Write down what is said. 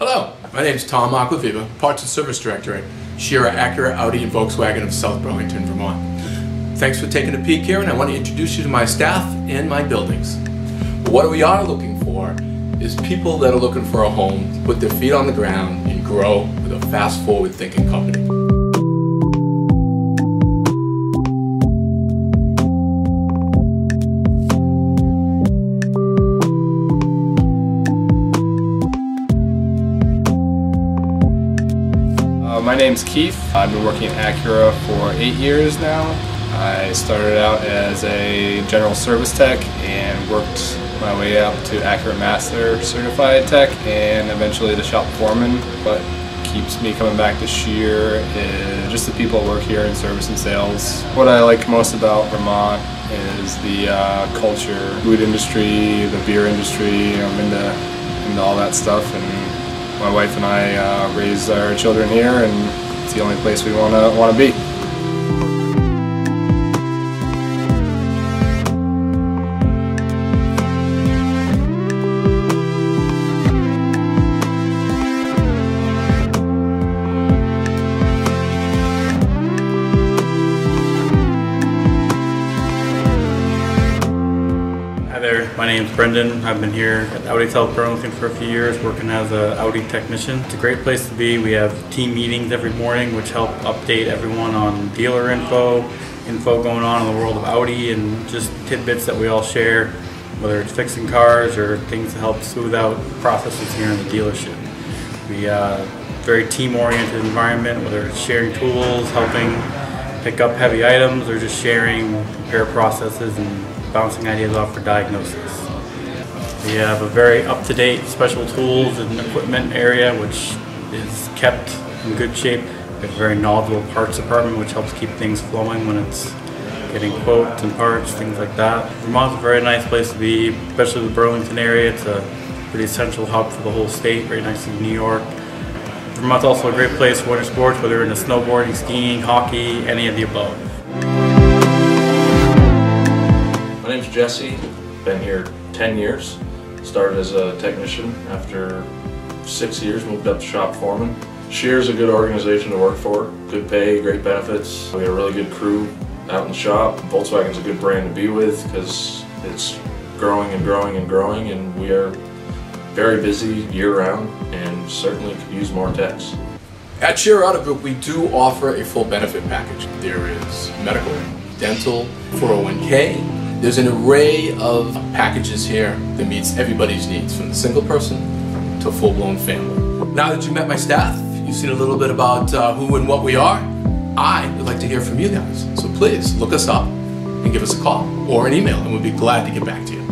Hello, my name is Tom Aquaviva, Parts and Service Director at Shearer Acura Audi and Volkswagen of South Burlington, Vermont. Thanks for taking a peek here and I want to introduce you to my staff and my buildings. What we are looking for is people that are looking for a home put their feet on the ground and grow with a fast forward thinking company. My name's Keith. I've been working at Acura for eight years now. I started out as a general service tech and worked my way up to Acura Master Certified Tech and eventually the shop foreman. What keeps me coming back to Shear is just the people that work here in service and sales. What I like most about Vermont is the uh, culture, food industry, the beer industry. I'm into, into all that stuff and my wife and I uh, raise our children here, and it's the only place we want to want to be. There, my name is Brendan. I've been here at Audi South Burlington for a few years working as an Audi technician. It's a great place to be. We have team meetings every morning which help update everyone on dealer info, info going on in the world of Audi and just tidbits that we all share, whether it's fixing cars or things to help smooth out processes here in the dealership. We uh, very team-oriented environment, whether it's sharing tools, helping pick up heavy items, or just sharing repair processes and bouncing ideas off for diagnosis. We have a very up-to-date special tools and equipment area which is kept in good shape. We have a very knowledgeable parts department which helps keep things flowing when it's getting quotes and parts, things like that. Vermont's a very nice place to be, especially the Burlington area. It's a pretty central hub for the whole state, right next to New York. Vermont's also a great place for winter sports, whether into snowboarding, skiing, hockey, any of the above. My name's Jesse, been here 10 years. Started as a technician after six years, moved up to shop foreman. Shear's a good organization to work for, good pay, great benefits. We got a really good crew out in the shop. Volkswagen's a good brand to be with because it's growing and growing and growing and we are very busy year round and certainly could use more techs. At Shearer Auto Group, we do offer a full benefit package. There is medical, dental, 401k. There's an array of packages here that meets everybody's needs, from the single person to a full-blown family. Now that you've met my staff, you've seen a little bit about uh, who and what we are, I would like to hear from you guys. So please look us up and give us a call or an email, and we'll be glad to get back to you.